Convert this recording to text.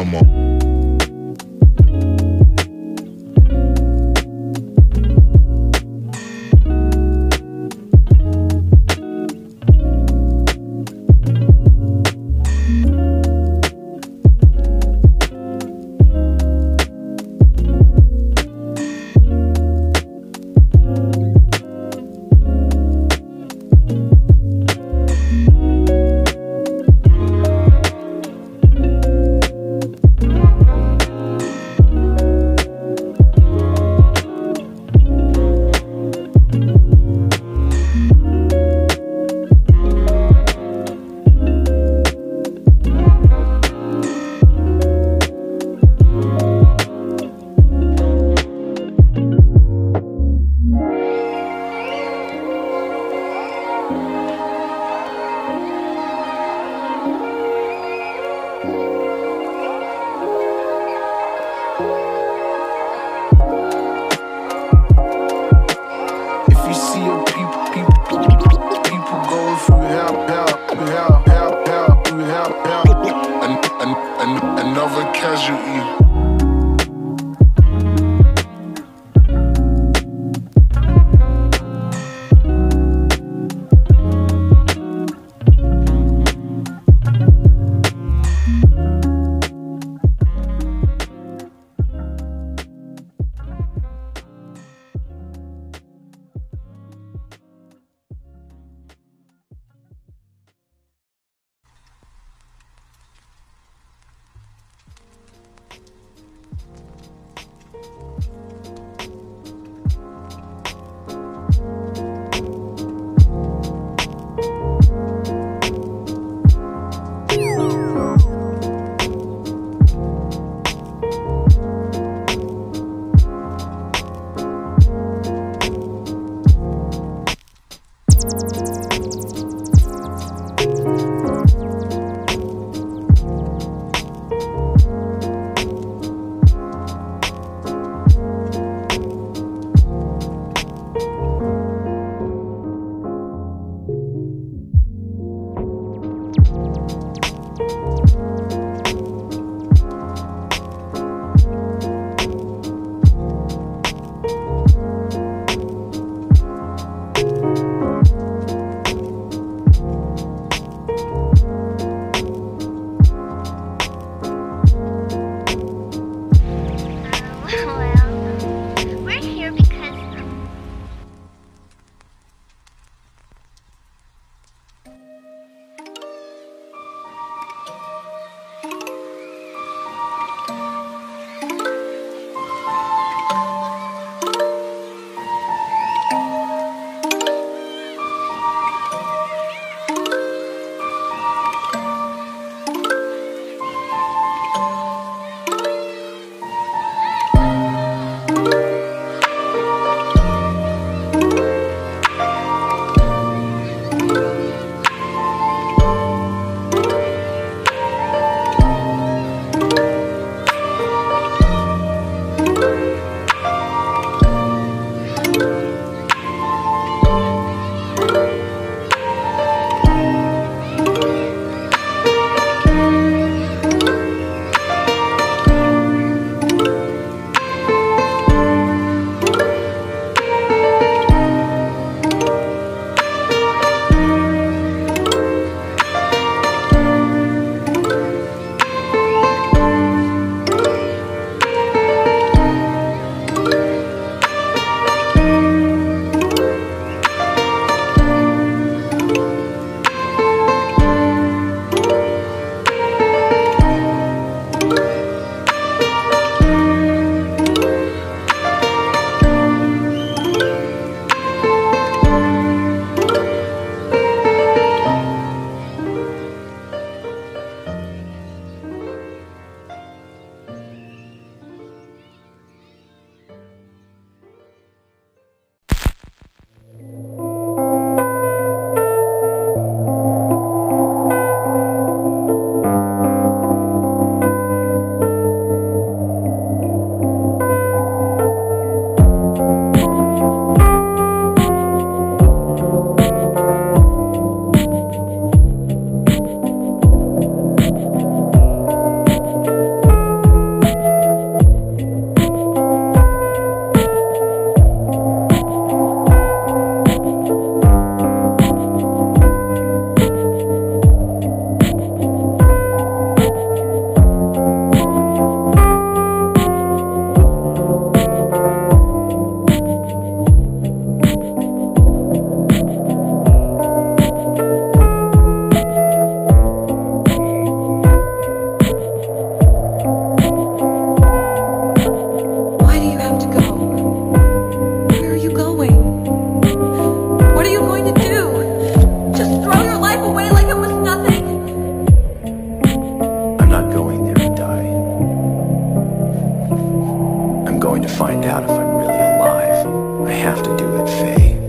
Come on. I'm going to find out if I'm really alive. I have to do it, Faye.